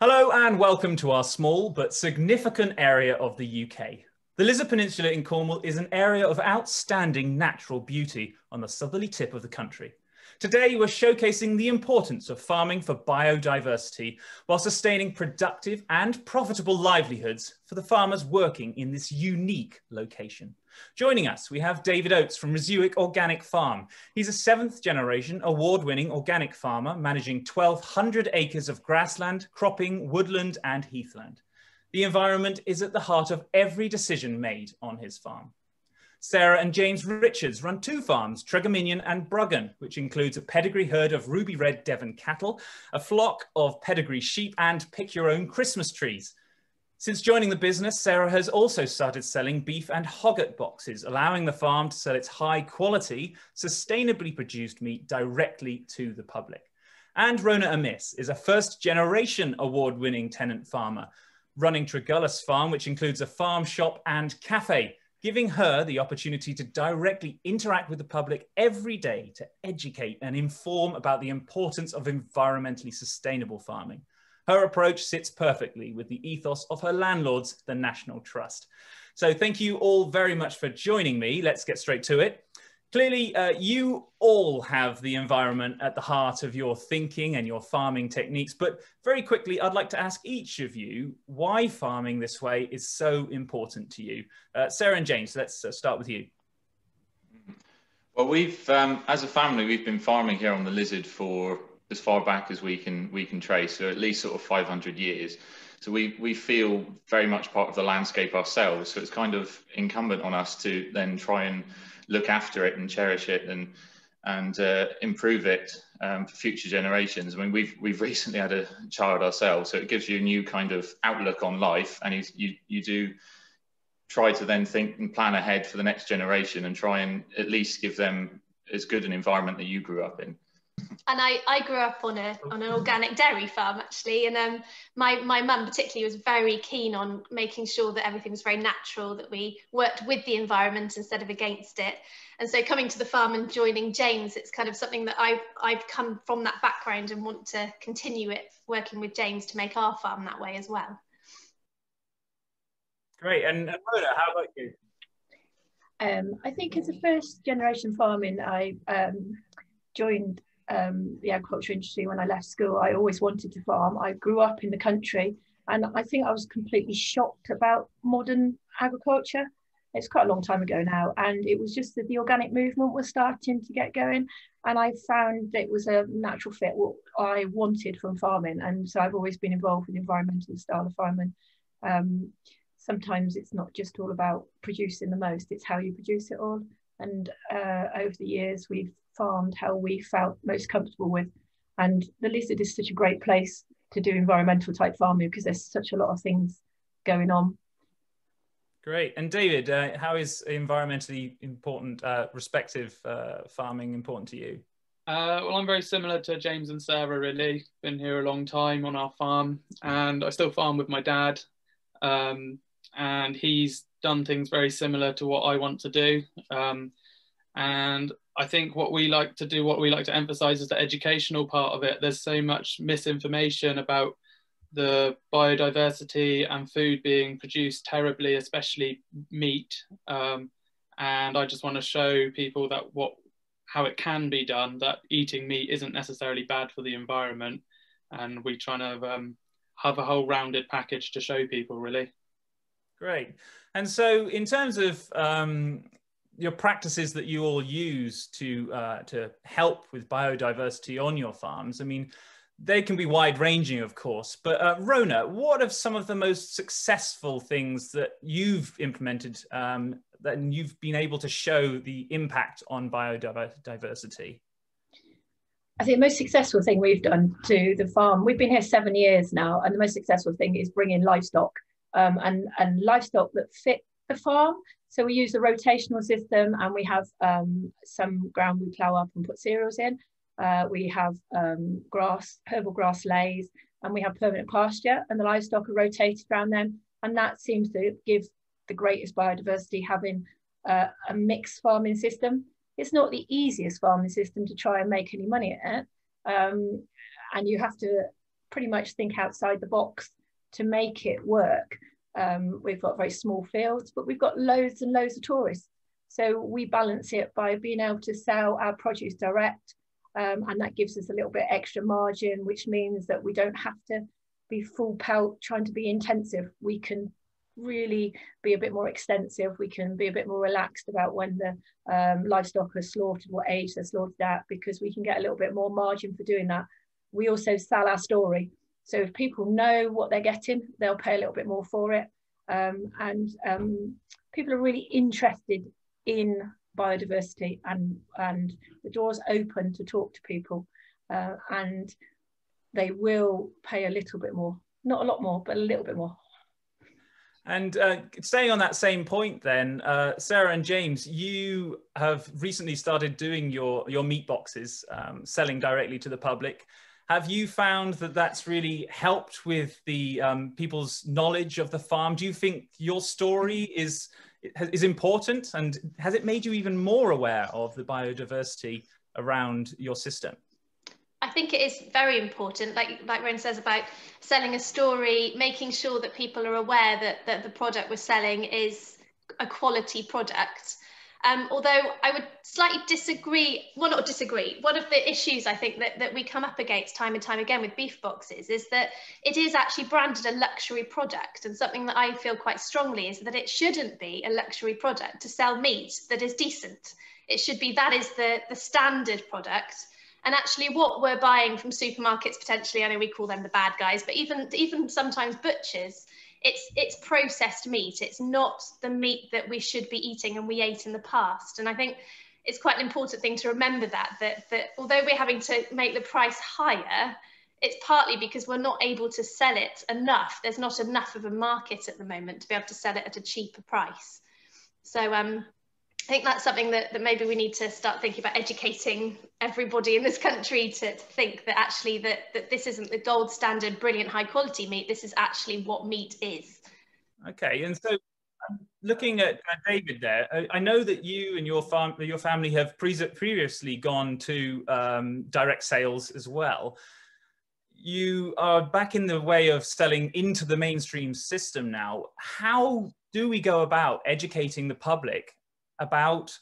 Hello and welcome to our small but significant area of the UK. The Lizard Peninsula in Cornwall is an area of outstanding natural beauty on the southerly tip of the country. Today, we're showcasing the importance of farming for biodiversity while sustaining productive and profitable livelihoods for the farmers working in this unique location. Joining us, we have David Oates from Resiwick Organic Farm. He's a seventh generation award winning organic farmer managing 1,200 acres of grassland, cropping, woodland, and heathland. The environment is at the heart of every decision made on his farm. Sarah and James Richards run two farms, Treguminion and Bruggan, which includes a pedigree herd of ruby red Devon cattle, a flock of pedigree sheep, and pick your own Christmas trees. Since joining the business, Sarah has also started selling beef and hogget boxes, allowing the farm to sell its high quality, sustainably produced meat directly to the public. And Rona Amiss is a first generation award winning tenant farmer, running Tregullas Farm, which includes a farm shop and cafe giving her the opportunity to directly interact with the public every day to educate and inform about the importance of environmentally sustainable farming. Her approach sits perfectly with the ethos of her landlords, the National Trust. So thank you all very much for joining me. Let's get straight to it. Clearly, uh, you all have the environment at the heart of your thinking and your farming techniques. But very quickly, I'd like to ask each of you why farming this way is so important to you. Uh, Sarah and James, let's uh, start with you. Well, we've, um, as a family, we've been farming here on the Lizard for as far back as we can we can trace, so at least sort of 500 years. So we we feel very much part of the landscape ourselves. So it's kind of incumbent on us to then try and look after it and cherish it and and uh, improve it um, for future generations. I mean, we've we've recently had a child ourselves, so it gives you a new kind of outlook on life, and you you, you do try to then think and plan ahead for the next generation, and try and at least give them as good an environment that you grew up in and I, I grew up on a on an organic dairy farm actually. And um my my mum particularly was very keen on making sure that everything was very natural that we worked with the environment instead of against it. And so coming to the farm and joining James it's kind of something that I've I've come from that background and want to continue it working with James to make our farm that way as well. Great. And Rona how about you? Um, I think as a first generation farming I um, joined um, the agriculture industry when I left school. I always wanted to farm. I grew up in the country and I think I was completely shocked about modern agriculture. It's quite a long time ago now. And it was just that the organic movement was starting to get going. And I found it was a natural fit, what I wanted from farming. And so I've always been involved with environmental style of farming. Um, sometimes it's not just all about producing the most, it's how you produce it all. And uh, over the years, we've farmed how we felt most comfortable with. And the Lizard is such a great place to do environmental type farming because there's such a lot of things going on. Great. And David, uh, how is environmentally important, uh, respective uh, farming important to you? Uh, well, I'm very similar to James and Sarah, really. Been here a long time on our farm, and I still farm with my dad. Um, and he's done things very similar to what I want to do. Um, and I think what we like to do, what we like to emphasize is the educational part of it. There's so much misinformation about the biodiversity and food being produced terribly, especially meat. Um, and I just want to show people that what how it can be done, that eating meat isn't necessarily bad for the environment. And we try to um, have a whole rounded package to show people really. Great. And so in terms of um, your practices that you all use to uh, to help with biodiversity on your farms. I mean, they can be wide ranging, of course. But uh, Rona, what are some of the most successful things that you've implemented um, that you've been able to show the impact on biodiversity? I think the most successful thing we've done to the farm, we've been here seven years now, and the most successful thing is bringing livestock um, and, and livestock that fit the farm. So we use the rotational system and we have um, some ground we plough up and put cereals in. Uh, we have um, grass, herbal grass leys, and we have permanent pasture and the livestock are rotated around them. And that seems to give the greatest biodiversity having uh, a mixed farming system. It's not the easiest farming system to try and make any money at. Um, and you have to pretty much think outside the box to make it work. Um, we've got very small fields, but we've got loads and loads of tourists. So we balance it by being able to sell our produce direct, um, and that gives us a little bit extra margin, which means that we don't have to be full pelt trying to be intensive. We can really be a bit more extensive. We can be a bit more relaxed about when the um, livestock are slaughtered, what age they're slaughtered at, because we can get a little bit more margin for doing that. We also sell our story. So if people know what they're getting, they'll pay a little bit more for it. Um, and um, people are really interested in biodiversity and, and the door's open to talk to people uh, and they will pay a little bit more. Not a lot more, but a little bit more. And uh, staying on that same point, then, uh, Sarah and James, you have recently started doing your your meat boxes, um, selling directly to the public. Have you found that that's really helped with the um, people's knowledge of the farm? Do you think your story is is important, and has it made you even more aware of the biodiversity around your system? I think it is very important, like like Ren says about selling a story, making sure that people are aware that, that the product we're selling is a quality product. Um, although I would slightly disagree, well, not disagree. One of the issues I think that, that we come up against time and time again with beef boxes is that it is actually branded a luxury product. And something that I feel quite strongly is that it shouldn't be a luxury product to sell meat that is decent. It should be that is the, the standard product and actually what we're buying from supermarkets potentially i know we call them the bad guys but even even sometimes butchers it's it's processed meat. It's not the meat that we should be eating and we ate in the past. And i think it's quite an important thing to remember that that that although we're having to make the price higher it's partly because we're not able to sell it enough. There's not enough of a market at the moment to be able to sell it at a cheaper price. So um I think that's something that, that maybe we need to start thinking about educating everybody in this country to, to think that actually that, that this isn't the gold standard, brilliant, high quality meat. This is actually what meat is. Okay, and so um, looking at David there, I know that you and your farm, your family have pre previously gone to um, direct sales as well. You are back in the way of selling into the mainstream system now. How do we go about educating the public about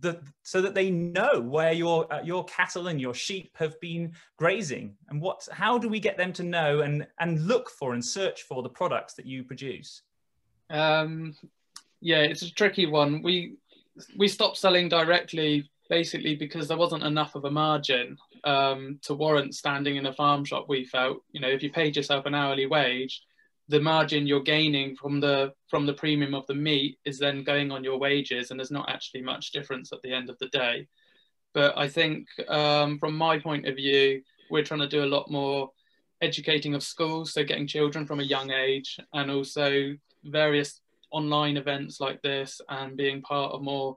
the, so that they know where your uh, your cattle and your sheep have been grazing. And what how do we get them to know and and look for and search for the products that you produce? Um, yeah it's a tricky one. We we stopped selling directly basically because there wasn't enough of a margin um, to warrant standing in a farm shop we felt. You know if you paid yourself an hourly wage the margin you're gaining from the from the premium of the meat is then going on your wages and there's not actually much difference at the end of the day. But i think um, from my point of view we're trying to do a lot more educating of schools so getting children from a young age and also various online events like this and being part of more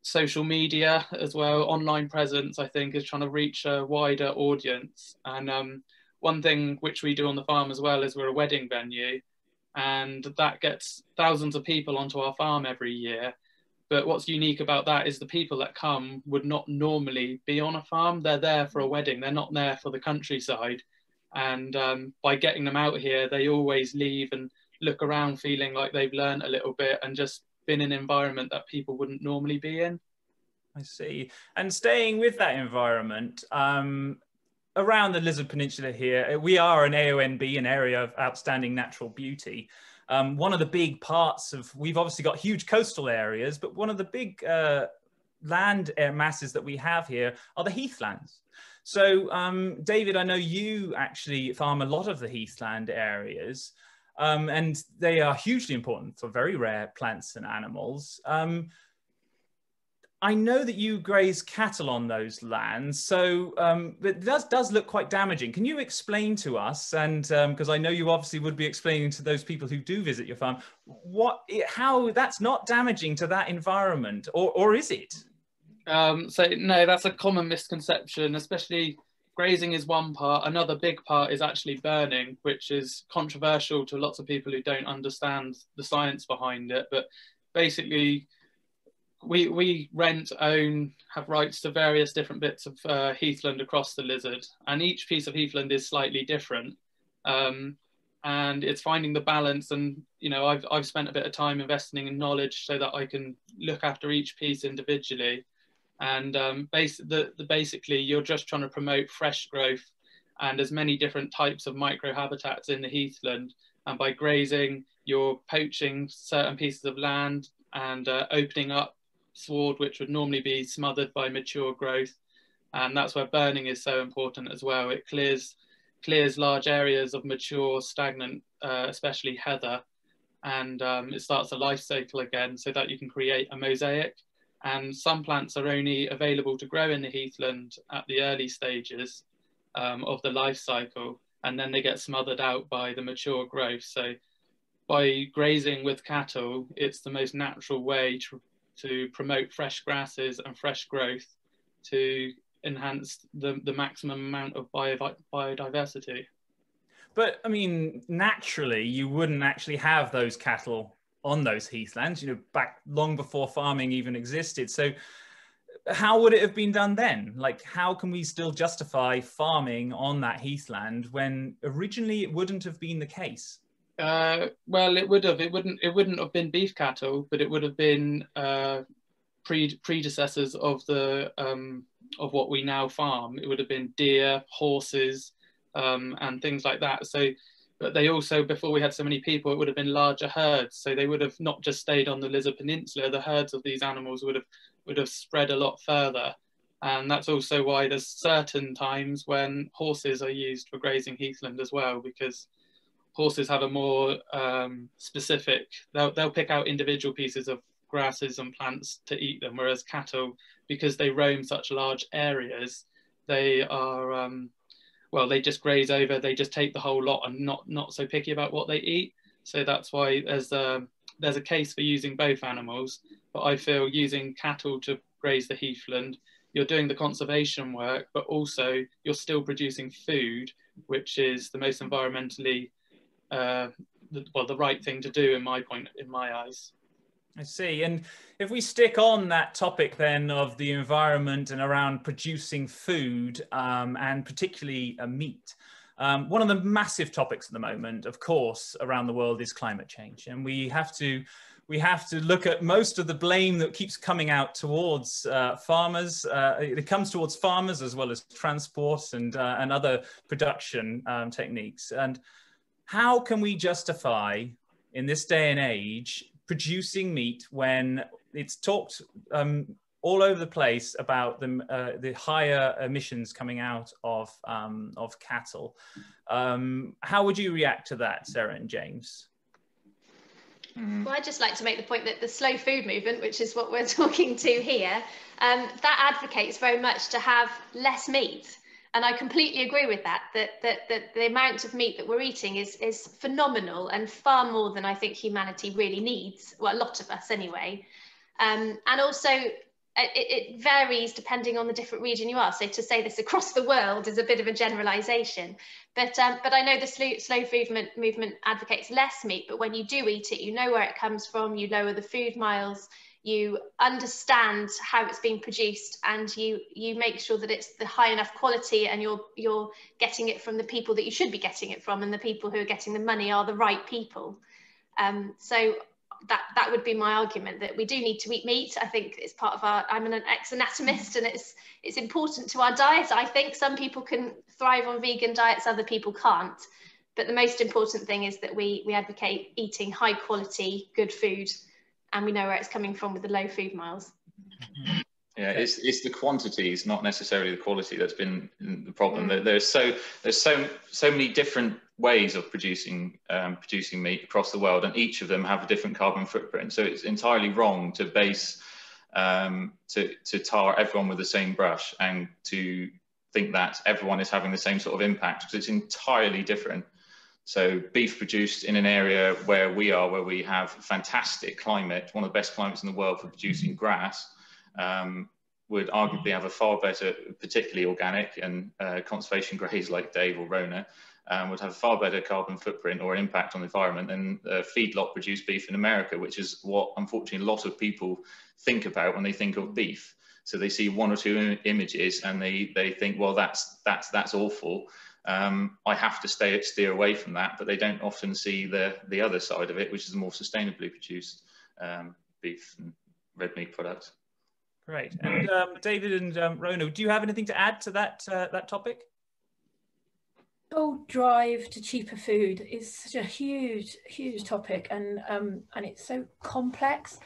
social media as well. Online presence i think is trying to reach a wider audience. And um, one thing which we do on the farm as well is we're a wedding venue and that gets thousands of people onto our farm every year. But what's unique about that is the people that come would not normally be on a farm. They're there for a wedding. They're not there for the countryside. And um, by getting them out here they always leave and look around feeling like they've learned a little bit and just been in an environment that people wouldn't normally be in. I see. And staying with that environment, um, around the Lizard Peninsula here, uh, we are an AONB, an area of outstanding natural beauty. Um, one of the big parts of, we've obviously got huge coastal areas, but one of the big uh, land masses that we have here are the heathlands. So um, David, I know you actually farm a lot of the heathland areas. Um, and they are hugely important for very rare plants and animals. I know that you graze cattle on those lands, so um, does, does look quite damaging. Can you explain to us, and because um, I know you obviously would be explaining to those people who do visit your farm, what, how that's not damaging to that environment, or, or is it? Um, so no, that's a common misconception, especially grazing is one part. Another big part is actually burning, which is controversial to lots of people who don't understand the science behind it. But basically, we we rent, own, have rights to various different bits of uh, heathland across the Lizard, and each piece of heathland is slightly different. Um, and it's finding the balance. And you know, I've I've spent a bit of time investing in knowledge so that I can look after each piece individually. And um, the, the basically, you're just trying to promote fresh growth and as many different types of microhabitats in the heathland. And by grazing, you're poaching certain pieces of land and uh, opening up sward, which would normally be smothered by mature growth. And that's where burning is so important as well. It clears, clears large areas of mature, stagnant, uh, especially heather, and um, it starts a life cycle again so that you can create a mosaic. And some plants are only available to grow in the heathland at the early stages um, of the life cycle, and then they get smothered out by the mature growth. So by grazing with cattle, it's the most natural way to, to promote fresh grasses and fresh growth to enhance the, the maximum amount of bio, biodiversity. But I mean, naturally, you wouldn't actually have those cattle on those heathlands, you know, back long before farming even existed. So how would it have been done then? Like, how can we still justify farming on that heathland when originally it wouldn't have been the case? Uh, well, it would have. It wouldn't. It wouldn't have been beef cattle, but it would have been uh, pre predecessors of the um, of what we now farm. It would have been deer, horses, um, and things like that. So, but they also, before we had so many people, it would have been larger herds. So they would have not just stayed on the Lizard Peninsula. The herds of these animals would have would have spread a lot further. And that's also why there's certain times when horses are used for grazing heathland as well, because horses have a more um, specific, they'll, they'll pick out individual pieces of grasses and plants to eat them, whereas cattle, because they roam such large areas, they are, um, well, they just graze over, they just take the whole lot and not, not so picky about what they eat. So that's why there's a, there's a case for using both animals, but I feel using cattle to graze the heathland, you're doing the conservation work, but also you're still producing food, which is the most environmentally uh, the, well, the right thing to do in my point, in my eyes. I see. And if we stick on that topic then of the environment and around producing food um, and particularly uh, meat, um, one of the massive topics at the moment, of course, around the world is climate change. And we have to we have to look at most of the blame that keeps coming out towards uh, farmers. Uh, it comes towards farmers as well as transport and, uh, and other production um, techniques. And how can we justify in this day and age producing meat when it's talked um, all over the place about the, uh, the higher emissions coming out of, um, of cattle. Um, how would you react to that, Sarah and James? Well, I'd just like to make the point that the slow food movement, which is what we're talking to here, um, that advocates very much to have less meat and I completely agree with that, that, that, that the amount of meat that we're eating is, is phenomenal and far more than I think humanity really needs, well, a lot of us anyway. Um, and also, it, it, varies depending on the different region you are. So to say this across the world is a bit of a generalization. But, um, but I know the slow, slow food movement, movement advocates less meat, but when you do eat it, you know where it comes from, you lower the food miles, you understand how it's being produced and you you make sure that it's the high enough quality and you're you're getting it from the people that you should be getting it from and the people who are getting the money are the right people. Um, so that that would be my argument that we do need to eat meat. I think it's part of our i'm an ex-anatomist and it's it's important to our diet. I think some people can thrive on vegan diets other people can't. But the most important thing is that we we advocate eating high quality good food and we know where it's coming from with the low food miles. Yeah, it's, it's the quantities, not necessarily the quality, that's been the problem. Mm. There's so there's so so many different ways of producing um, producing meat across the world, and each of them have a different carbon footprint. So it's entirely wrong to base um, to to tar everyone with the same brush and to think that everyone is having the same sort of impact because it's entirely different. So beef produced in an area where we are, where we have fantastic climate, one of the best climates in the world for producing grass, um, would arguably have a far better, particularly organic and uh, conservation graze like Dave or Rona, um, would have a far better carbon footprint or impact on the environment than uh, feedlot produced beef in America, which is what unfortunately a lot of people think about when they think of beef. So they see one or two images and they, they think, well, that's, that's, that's awful. Um, I have to stay steer away from that, but they don't often see the, the other side of it, which is the more sustainably produced um, beef and red meat products. Great. And um, David and um, Rona, do you have anything to add to that, uh, that topic? whole drive to cheaper food is such a huge, huge topic, and um, and it's so complex.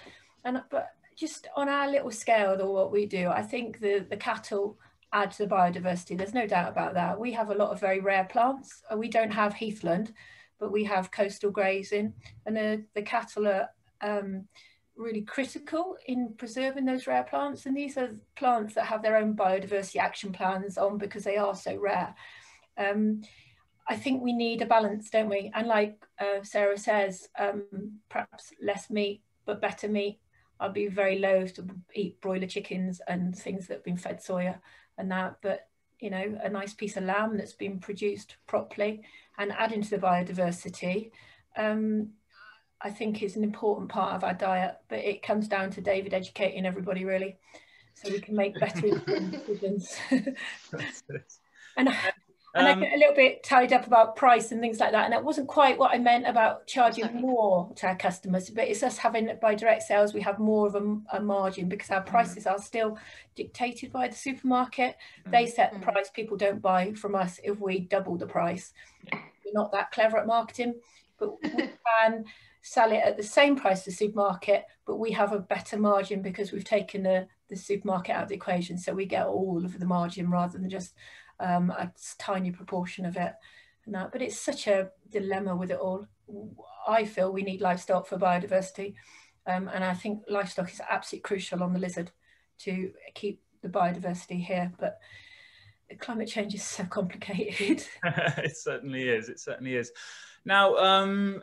And but just on our little scale of what we do, I think the the cattle add to the biodiversity. There's no doubt about that. We have a lot of very rare plants. Uh, we don't have heathland, but we have coastal grazing, and the the cattle are. Um, really critical in preserving those rare plants and these are plants that have their own biodiversity action plans on because they are so rare um, I think we need a balance, don't we? And like uh, Sarah says, um, perhaps less meat, but better meat. I'd be very loath to eat broiler chickens and things that have been fed soya and that, but you know, a nice piece of lamb that's been produced properly and adding to the biodiversity, um, I think is an important part of our diet. But it comes down to David educating everybody really, so we can make better decisions. and and um, I get a little bit tied up about price and things like that. And that wasn't quite what I meant about charging more to our customers, but it's us having by direct sales, we have more of a, a margin because our mm. prices mm. are still dictated by the supermarket. Mm. They set the mm. price, people don't buy from us if we double the price. We're not that clever at marketing, but we can sell it at the same price as the supermarket, but we have a better margin because we've taken the, the supermarket out of the equation. So we get all of the margin rather than just um, a tiny proportion of it. That, but it's such a dilemma with it all. I feel we need livestock for biodiversity, um, and I think livestock is absolutely crucial on the lizard to keep the biodiversity here. But climate change is so complicated. it certainly is. It certainly is. Now, um,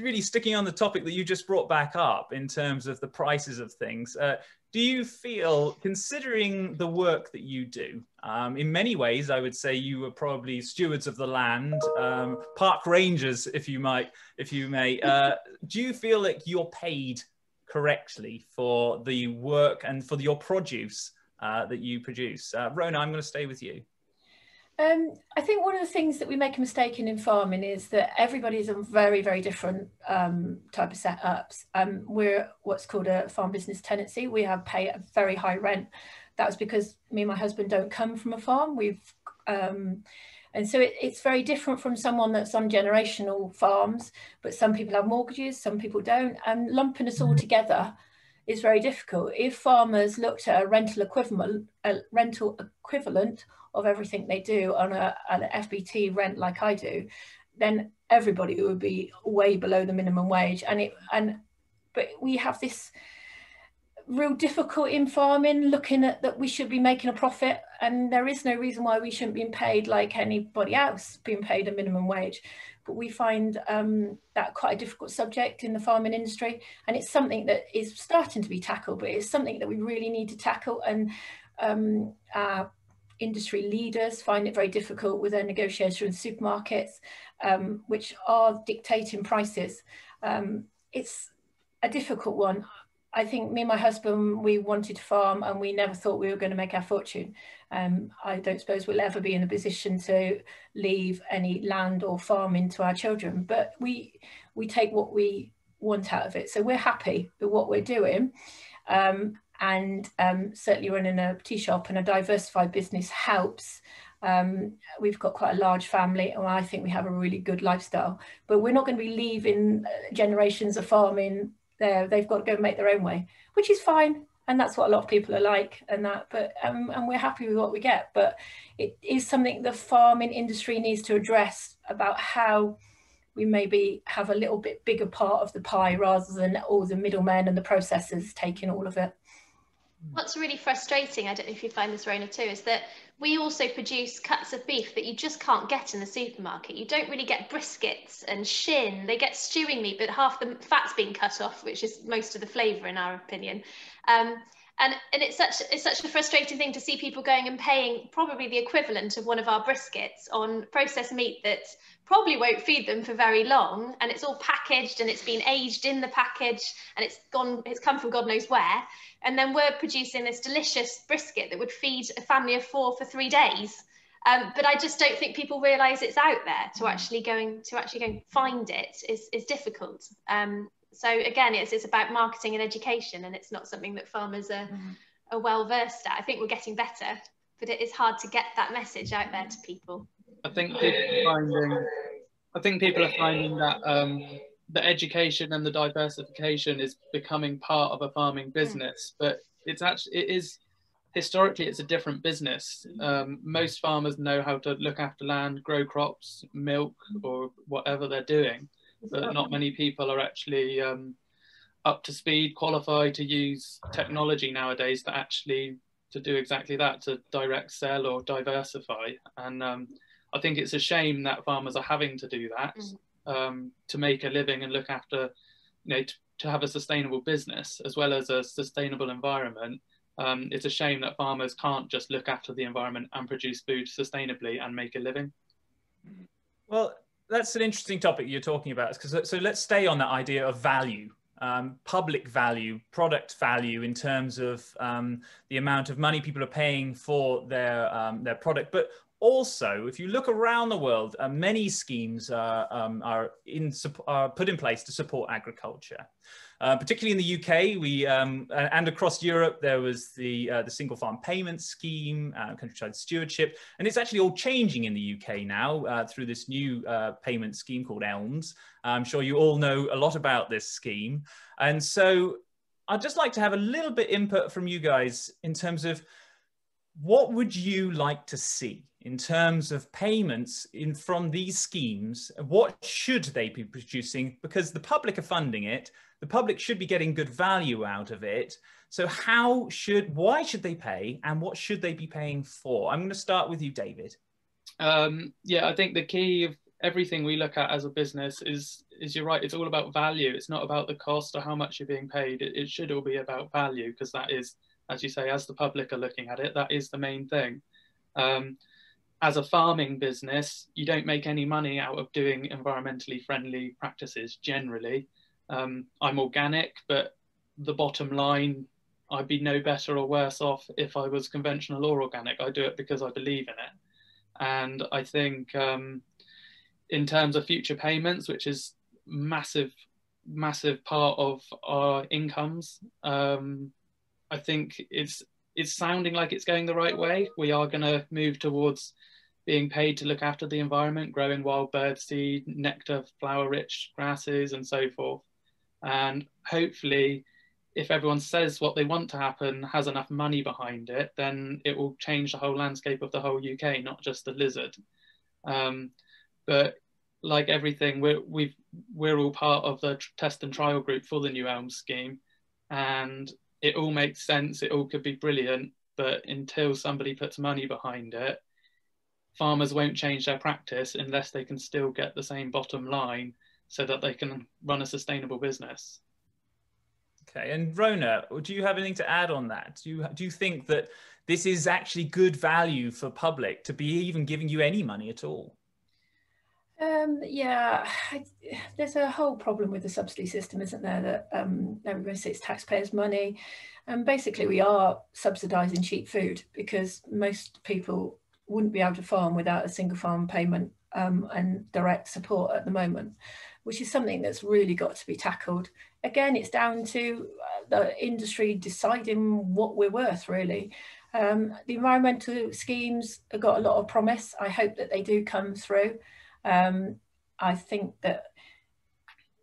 really sticking on the topic that you just brought back up in terms of the prices of things, uh, do you feel, considering the work that you do, um, in many ways, I would say you were probably stewards of the land, um, park rangers, if you might, if you may. Uh, do you feel like you're paid correctly for the work and for your produce uh, that you produce? Uh, Rona, I'm going to stay with you. Um, I think one of the things that we make a mistake in in farming is that everybody's on very, very different um, type of setups. Um, we're what's called a farm business tenancy. We have pay a very high rent. That's because me and my husband don't come from a farm. We've um, and so it, it's very different from someone that's on generational farms, but some people have mortgages, some people don't, and lumping us all mm-hmm. together is very difficult. If farmers looked at a rental equivalent, a rental equivalent of everything they do on a, an FBT rent like I do, then everybody would be way below the minimum wage. And it and but we have this real difficult in farming looking at that we should be making a profit and there is no reason why we shouldn't be paid like anybody else being paid a minimum wage but we find um, that quite a difficult subject in the farming industry and it's something that is starting to be tackled but it's something that we really need to tackle and um, our industry leaders find it very difficult with their negotiators in supermarkets, um, which are dictating prices. Um, it's a difficult one. I think me and my husband, we wanted to farm and we never thought we were going to make our fortune. Um, I don't suppose we'll ever be in a position to leave any land or farming to our children, but we, we take what we want out of it. So we're happy with what we're doing. Um, and um, certainly running a tea shop and a diversified business helps. Um, we've got quite a large family and I think we have a really good lifestyle, but we're not going to be leaving uh, generations of farming there. They've got to go make their own way, which is fine. And that's what a lot of people are like and that, but, um, and we're happy with what we get, but it is something the farming industry needs to address about how we maybe have a little bit bigger part of the pie rather than all the middlemen and the processors taking all of it. What's really frustrating, I don't know if you find this, Rona, too, is that we also produce cuts of beef that you just can't get in the supermarket. You don't really get briskets and shin. They get stewing meat, but half the fat's been cut off, which is most of the flavour, in our opinion. Um, and and it's such it's such a frustrating thing to see people going and paying probably the equivalent of one of our briskets on processed meat that probably won't feed them for very long and it's all packaged and it's been aged in the package and it's gone it's come from god knows where and then we're producing this delicious brisket that would feed a family of four for three days um, but I just don't think people realise it's out there to mm. actually going to actually go and find it is, is difficult. Um, so again, it's, it's about marketing and education, and it's not something that farmers are, mm. are well versed at. I think we're getting better, but it is hard to get that message out there to people. I think people are finding, I think people are finding that um, the education and the diversification is becoming part of a farming mm. business, mm. but it's actually it is historically it's a different business. Um, most farmers know how to look after land, grow crops, milk, or whatever they're doing but not many people are actually um, up to speed, qualified to use technology nowadays to actually to do exactly that, to direct sell or diversify. And um, I think it's a shame that farmers are having to do that mm. um, to make a living and look after, you know, to, to, have a sustainable business as well as a sustainable environment. Um, it's a shame that farmers can't just look after the environment and produce food sustainably and make a living. Well, that's an interesting topic you're talking about. Because so let's stay on that idea of value, um, public value, product value in terms of um, the amount of money people are paying for their um, their product, but also, if you look around the world, uh, many schemes uh, um, are, in, are put in place to support agriculture. Uh, particularly in the UK, we um, and across Europe, there was the uh, the single farm payment scheme, uh, countryside stewardship, and it's actually all changing in the UK now uh, through this new uh, payment scheme called ELMS. I'm sure you all know a lot about this scheme, and so I'd just like to have a little bit input from you guys in terms of what would you like to see in terms of payments in from these schemes what should they be producing? Because the public are funding it. The public should be getting good value out of it. So how should why should they pay and what should they be paying for? I'm going to start with you david. Um, yeah i think the key of everything we look at as a business is is you're right it's all about value. It's not about the cost or how much you're being paid. It, it should all be about value because that is as you say as the public are looking at it that is the main thing. Um, as a farming business, you don't make any money out of doing environmentally friendly practices generally. Um, I'm organic, but the bottom line, I'd be no better or worse off if I was conventional or organic. I do it because I believe in it. And I think um, in terms of future payments, which is massive, massive part of our incomes, um, I think it's it's sounding like it's going the right way. We are going to move towards being paid to look after the environment, growing wild bird seed, nectar, flower rich grasses, and so forth. And hopefully, if everyone says what they want to happen, has enough money behind it, then it will change the whole landscape of the whole UK, not just the lizard. Um, but like everything, we're, we've, we're all part of the test and trial group for the New Elm scheme. And it all makes sense, it all could be brilliant. But until somebody puts money behind it, farmers won't change their practice unless they can still get the same bottom line so that they can run a sustainable business. Okay, and Rona, do you have anything to add on that? Do you do you think that this is actually good value for public to be even giving you any money at all? Um, yeah, there's a whole problem with the subsidy system, isn't there? That um, everybody says taxpayers' money, and basically we are subsidising cheap food because most people wouldn't be able to farm without a single farm payment um, and direct support at the moment, which is something that's really got to be tackled. Again, it's down to uh, the industry deciding what we're worth, really. Um, the environmental schemes have got a lot of promise. I hope that they do come through. Um, I think that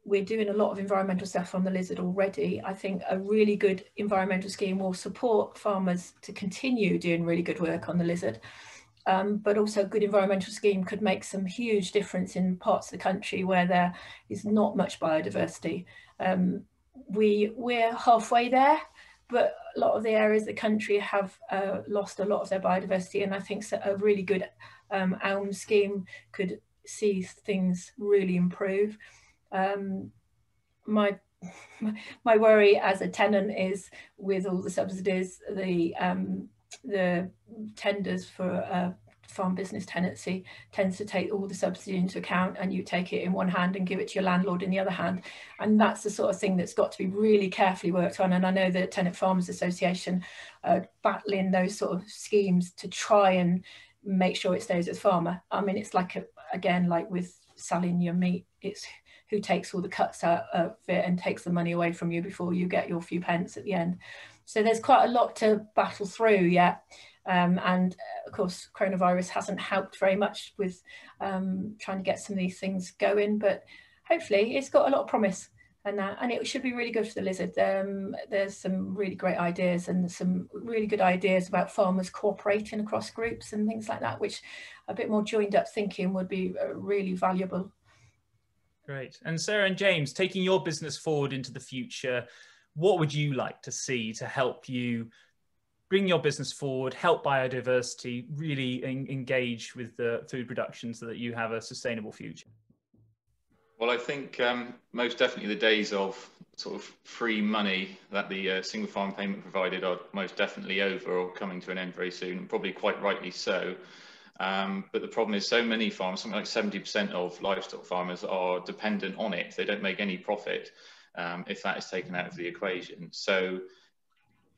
we're doing a lot of environmental stuff on the lizard already. I think a really good environmental scheme will support farmers to continue doing really good work on the lizard um, but also a good environmental scheme could make some huge difference in parts of the country where there is not much biodiversity. Um, we, we're halfway there, but a lot of the areas of the country have uh, lost a lot of their biodiversity and I think a really good um, elm scheme could see things really improve. Um, my my worry as a tenant is with all the subsidies, the um, the tenders for farm business tenancy tends to take all the subsidy into account and you take it in one hand and give it to your landlord in the other hand. And that's the sort of thing that's got to be really carefully worked on. And I know the Tenant Farmers Association are battling those sort of schemes to try and make sure it stays with farmer. I mean it's like a, again like with selling your meat it's who takes all the cuts out of it and takes the money away from you before you get your few pence at the end. So there's quite a lot to battle through yet. Um, and uh, of course, coronavirus hasn't helped very much with um, trying to get some of these things going, but hopefully it's got a lot of promise and that, and it should be really good for the lizard. Um, there's some really great ideas and some really good ideas about farmers cooperating across groups and things like that, which a bit more joined up thinking would be uh, really valuable. Great. And Sarah and James, taking your business forward into the future, what would you like to see to help you bring your business forward, help biodiversity, really en engage with the food production so that you have a sustainable future? Well, I think um, most definitely the days of sort of free money that the uh, single farm payment provided are most definitely over or coming to an end very soon, and probably quite rightly so. Um, but the problem is so many farmers, something like 70% of livestock farmers are dependent on it. They don't make any profit um, if that is taken out of the equation. So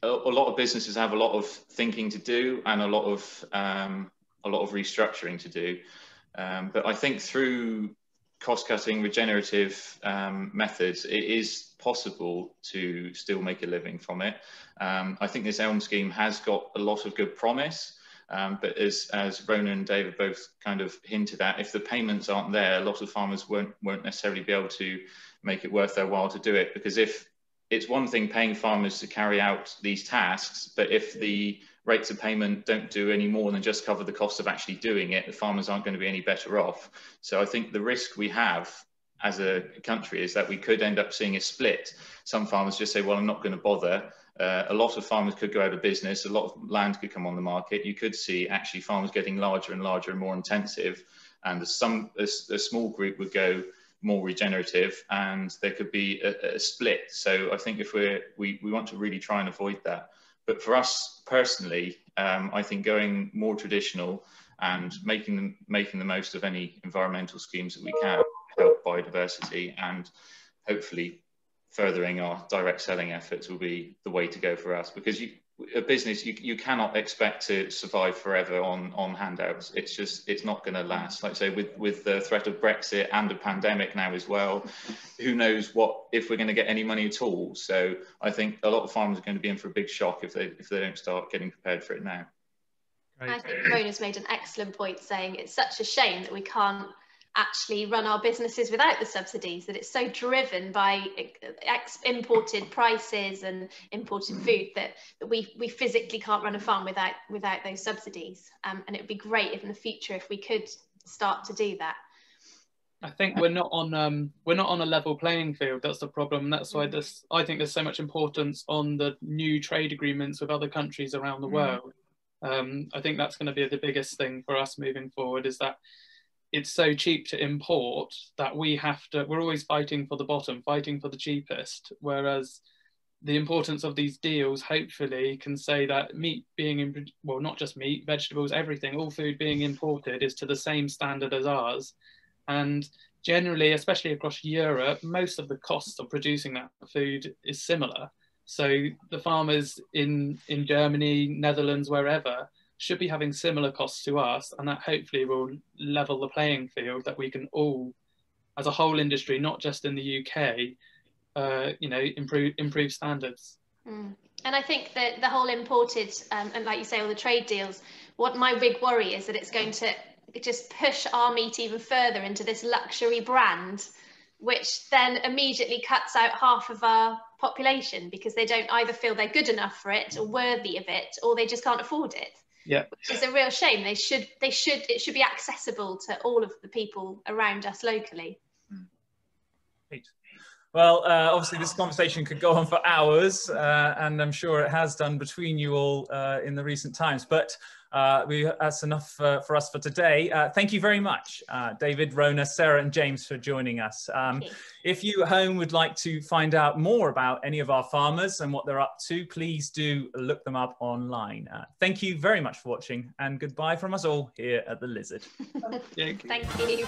a, a, lot of businesses have a lot of thinking to do and a lot of um, a lot of restructuring to do. Um, but I think through cost cutting, regenerative um, methods, it is possible to still make a living from it. Um, I think this Elm scheme has got a lot of good promise. Um, but as, as Rona and David both kind of hinted at, if the payments aren't there, a lot of farmers won't, won't necessarily be able to make it worth their while to do it. Because if it's one thing paying farmers to carry out these tasks, but if the rates of payment don't do any more than just cover the cost of actually doing it, the farmers aren't going to be any better off. So I think the risk we have as a country is that we could end up seeing a split. Some farmers just say, well, I'm not going to bother. Uh, a lot of farmers could go out of business. A lot of land could come on the market. You could see actually farmers getting larger and larger and more intensive. And some, a, a small group would go, more regenerative and there could be a, a split. So I think if we're, we, we want to really try and avoid that. But for us personally, um, I think going more traditional and making them making the most of any environmental schemes that we can help biodiversity and hopefully furthering our direct selling efforts will be the way to go for us. Because you a business you, you cannot expect to survive forever on on handouts. It's just it's not going to last. Like I say with with the threat of brexit and a pandemic now as well who knows what if we're going to get any money at all. So i think a lot of farmers are going to be in for a big shock if they if they don't start getting prepared for it now. I think Rona's made an excellent point saying it's such a shame that we can't actually run our businesses without the subsidies, that it's so driven by ex imported prices and imported mm. food that, that we, we physically can't run a farm without, without those subsidies. Um, and it would be great if in the future if we could start to do that. I think we're not on um, we're not on a level playing field. That's the problem. That's why mm. this I think there's so much importance on the new trade agreements with other countries around the mm. world. Um, I think that's going to be the biggest thing for us moving forward. Is that it's so cheap to import that we have to we're always fighting for the bottom fighting for the cheapest. Whereas the importance of these deals hopefully can say that meat being in well not just meat vegetables everything all food being imported is to the same standard as ours. And generally especially across europe most of the costs of producing that food is similar. So the farmers in in germany netherlands wherever should be having similar costs to us, and that hopefully will level the playing field that we can all, as a whole industry, not just in the UK, uh, you know, improve improve standards. Mm. And I think that the whole imported um, and, like you say, all the trade deals. What my big worry is that it's going to just push our meat even further into this luxury brand, which then immediately cuts out half of our population because they don't either feel they're good enough for it or worthy of it, or they just can't afford it yeah which is a real shame they should they should it should be accessible to all of the people around us locally Great. Well, uh, obviously this conversation could go on for hours, uh, and I'm sure it has done between you all uh, in the recent times. But uh, we, that's enough uh, for us for today. Uh, thank you very much, uh, David, Rona, Sarah, and James for joining us. Um, if you at home would like to find out more about any of our farmers and what they're up to, please do look them up online. Uh, thank you very much for watching and goodbye from us all here at The Lizard. Thank you. Thank you.